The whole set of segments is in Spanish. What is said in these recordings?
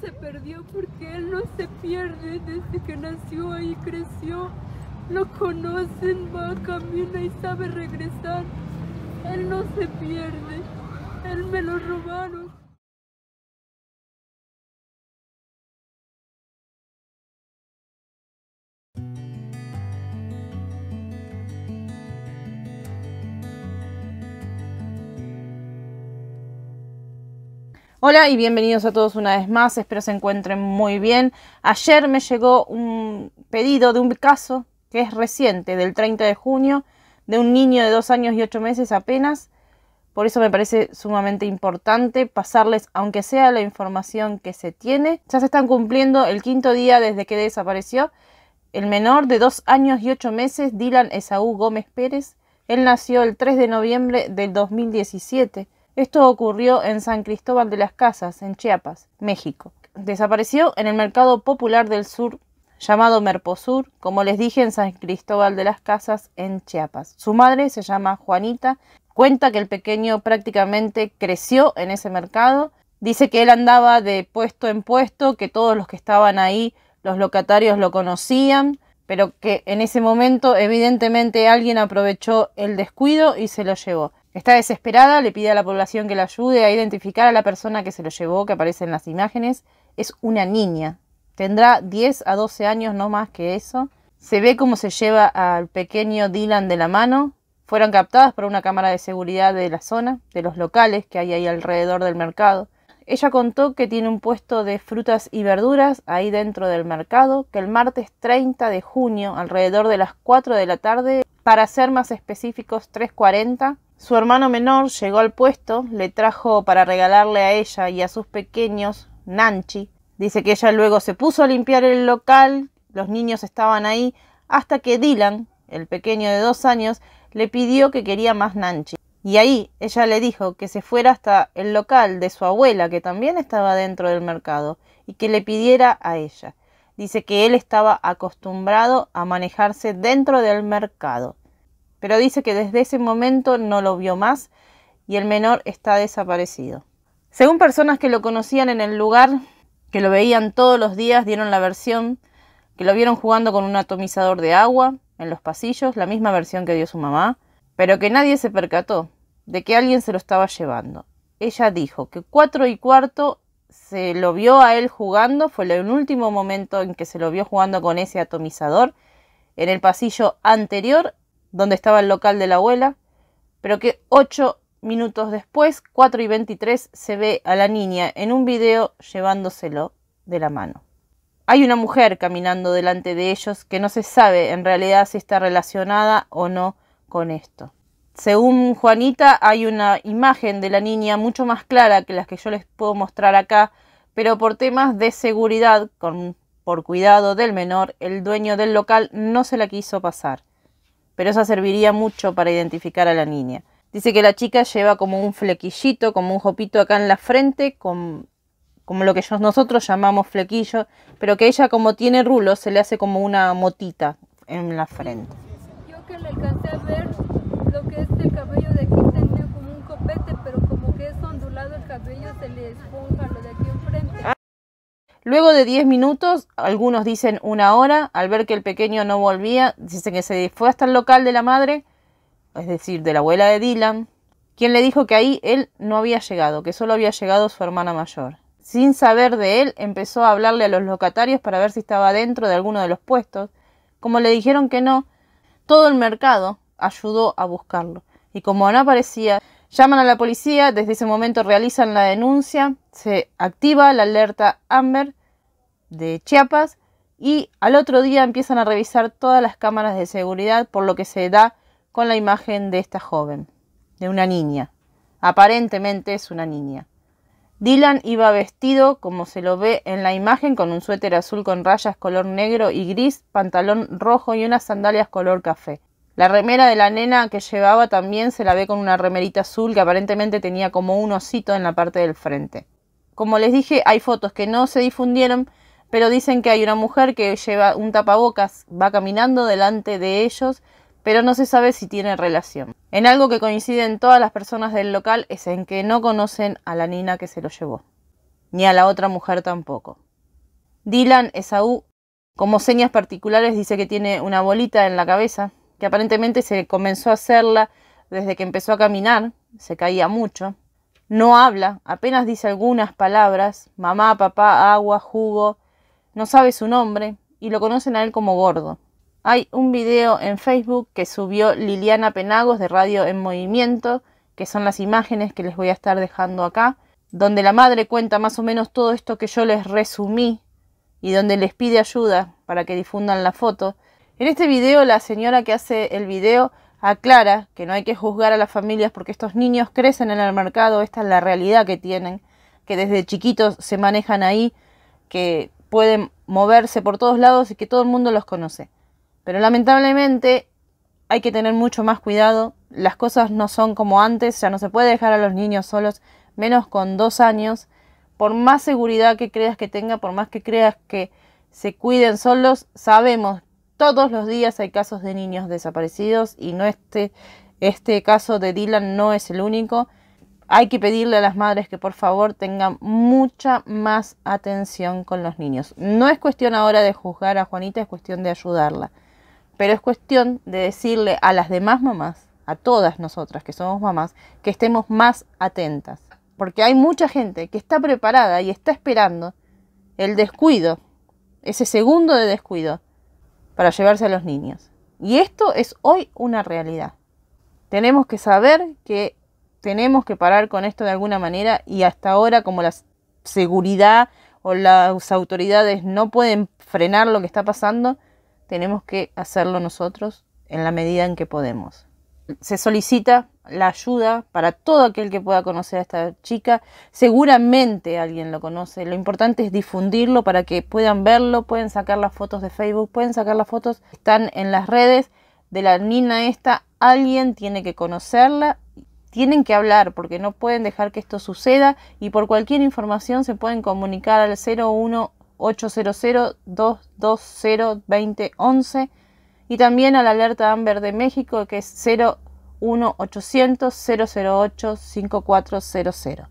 se perdió porque él no se pierde desde que nació y creció. Lo conocen, va, camina y sabe regresar. Él no se pierde. Él me lo robaron. Hola y bienvenidos a todos una vez más, espero se encuentren muy bien. Ayer me llegó un pedido de un caso que es reciente, del 30 de junio, de un niño de dos años y ocho meses apenas. Por eso me parece sumamente importante pasarles, aunque sea la información que se tiene. Ya se están cumpliendo el quinto día desde que desapareció el menor de dos años y ocho meses, Dylan Esaú Gómez Pérez. Él nació el 3 de noviembre del 2017 esto ocurrió en San Cristóbal de las Casas, en Chiapas, México. Desapareció en el mercado popular del sur llamado Merposur, como les dije, en San Cristóbal de las Casas, en Chiapas. Su madre se llama Juanita, cuenta que el pequeño prácticamente creció en ese mercado, dice que él andaba de puesto en puesto, que todos los que estaban ahí, los locatarios lo conocían, pero que en ese momento evidentemente alguien aprovechó el descuido y se lo llevó. Está desesperada, le pide a la población que la ayude a identificar a la persona que se lo llevó, que aparece en las imágenes. Es una niña. Tendrá 10 a 12 años, no más que eso. Se ve cómo se lleva al pequeño Dylan de la mano. Fueron captadas por una cámara de seguridad de la zona, de los locales que hay ahí alrededor del mercado. Ella contó que tiene un puesto de frutas y verduras ahí dentro del mercado, que el martes 30 de junio, alrededor de las 4 de la tarde, para ser más específicos 3.40, su hermano menor llegó al puesto, le trajo para regalarle a ella y a sus pequeños Nanchi. Dice que ella luego se puso a limpiar el local, los niños estaban ahí, hasta que Dylan, el pequeño de dos años, le pidió que quería más Nanchi. Y ahí ella le dijo que se fuera hasta el local de su abuela, que también estaba dentro del mercado, y que le pidiera a ella. Dice que él estaba acostumbrado a manejarse dentro del mercado pero dice que desde ese momento no lo vio más y el menor está desaparecido. Según personas que lo conocían en el lugar, que lo veían todos los días, dieron la versión que lo vieron jugando con un atomizador de agua en los pasillos, la misma versión que dio su mamá, pero que nadie se percató de que alguien se lo estaba llevando. Ella dijo que cuatro y cuarto se lo vio a él jugando, fue el último momento en que se lo vio jugando con ese atomizador en el pasillo anterior donde estaba el local de la abuela, pero que ocho minutos después, 4 y 23, se ve a la niña en un video llevándoselo de la mano. Hay una mujer caminando delante de ellos que no se sabe en realidad si está relacionada o no con esto. Según Juanita, hay una imagen de la niña mucho más clara que las que yo les puedo mostrar acá, pero por temas de seguridad, con, por cuidado del menor, el dueño del local no se la quiso pasar pero eso serviría mucho para identificar a la niña. Dice que la chica lleva como un flequillito, como un jopito acá en la frente, como lo que nosotros llamamos flequillo, pero que ella como tiene rulos se le hace como una motita en la frente. Yo que le alcancé a ver lo que es el cabello de aquí tenía como un copete, pero como que es ondulado el cabello, se le esponja lo de aquí enfrente. Luego de 10 minutos, algunos dicen una hora, al ver que el pequeño no volvía, dicen que se fue hasta el local de la madre, es decir, de la abuela de Dylan, quien le dijo que ahí él no había llegado, que solo había llegado su hermana mayor. Sin saber de él, empezó a hablarle a los locatarios para ver si estaba dentro de alguno de los puestos. Como le dijeron que no, todo el mercado ayudó a buscarlo. Y como no aparecía, llaman a la policía, desde ese momento realizan la denuncia, se activa la alerta Amber de Chiapas y al otro día empiezan a revisar todas las cámaras de seguridad por lo que se da con la imagen de esta joven, de una niña. Aparentemente es una niña. Dylan iba vestido, como se lo ve en la imagen, con un suéter azul con rayas color negro y gris, pantalón rojo y unas sandalias color café. La remera de la nena que llevaba también se la ve con una remerita azul que aparentemente tenía como un osito en la parte del frente. Como les dije, hay fotos que no se difundieron, pero dicen que hay una mujer que lleva un tapabocas, va caminando delante de ellos, pero no se sabe si tiene relación. En algo que coinciden todas las personas del local es en que no conocen a la niña que se lo llevó. ni a la otra mujer tampoco. Dylan Esaú, como señas particulares, dice que tiene una bolita en la cabeza, que aparentemente se comenzó a hacerla desde que empezó a caminar, se caía mucho. No habla, apenas dice algunas palabras, mamá, papá, agua, jugo, no sabe su nombre y lo conocen a él como gordo. Hay un video en Facebook que subió Liliana Penagos de Radio en Movimiento, que son las imágenes que les voy a estar dejando acá, donde la madre cuenta más o menos todo esto que yo les resumí y donde les pide ayuda para que difundan la foto. En este video la señora que hace el video aclara que no hay que juzgar a las familias porque estos niños crecen en el mercado, esta es la realidad que tienen, que desde chiquitos se manejan ahí, que pueden moverse por todos lados y que todo el mundo los conoce. Pero lamentablemente hay que tener mucho más cuidado. Las cosas no son como antes, ya no se puede dejar a los niños solos, menos con dos años. Por más seguridad que creas que tenga, por más que creas que se cuiden solos, sabemos todos los días hay casos de niños desaparecidos y no este, este caso de Dylan no es el único. Hay que pedirle a las madres que por favor tengan mucha más atención con los niños. No es cuestión ahora de juzgar a Juanita, es cuestión de ayudarla. Pero es cuestión de decirle a las demás mamás, a todas nosotras que somos mamás, que estemos más atentas. Porque hay mucha gente que está preparada y está esperando el descuido, ese segundo de descuido, para llevarse a los niños. Y esto es hoy una realidad. Tenemos que saber que tenemos que parar con esto de alguna manera y hasta ahora como la seguridad o las autoridades no pueden frenar lo que está pasando, tenemos que hacerlo nosotros en la medida en que podemos. Se solicita la ayuda para todo aquel que pueda conocer a esta chica. Seguramente alguien lo conoce. Lo importante es difundirlo para que puedan verlo, pueden sacar las fotos de Facebook, pueden sacar las fotos, están en las redes de la niña esta. Alguien tiene que conocerla, tienen que hablar porque no pueden dejar que esto suceda y por cualquier información se pueden comunicar al 01800 220 2011 y también a la alerta Amber de México que es 0 1-800-008-5400.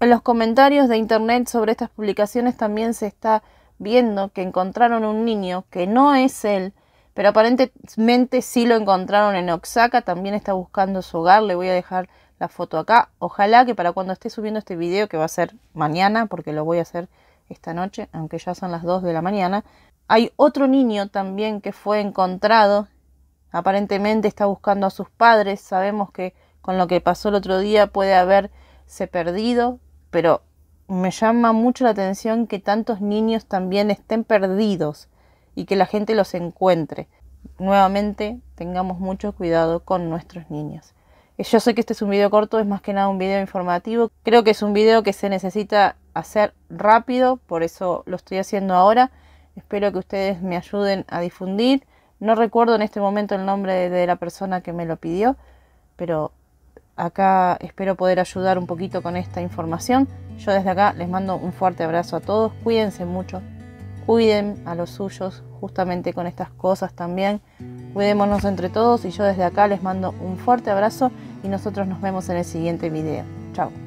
En los comentarios de internet sobre estas publicaciones también se está viendo que encontraron un niño que no es él, pero aparentemente sí lo encontraron en Oaxaca, también está buscando su hogar, le voy a dejar la foto acá. Ojalá que para cuando esté subiendo este video, que va a ser mañana, porque lo voy a hacer esta noche, aunque ya son las 2 de la mañana, hay otro niño también que fue encontrado Aparentemente está buscando a sus padres. Sabemos que con lo que pasó el otro día puede haberse perdido, pero me llama mucho la atención que tantos niños también estén perdidos y que la gente los encuentre. Nuevamente, tengamos mucho cuidado con nuestros niños. Yo sé que este es un video corto, es más que nada un video informativo. Creo que es un video que se necesita hacer rápido, por eso lo estoy haciendo ahora. Espero que ustedes me ayuden a difundir no recuerdo en este momento el nombre de, la persona que me lo pidió, pero acá espero poder ayudar un poquito con esta información. Yo desde acá les mando un fuerte abrazo a todos, cuídense mucho, cuiden a los suyos justamente con estas cosas también, cuidémonos entre todos y yo desde acá les mando un fuerte abrazo y nosotros nos vemos en el siguiente video. Chao.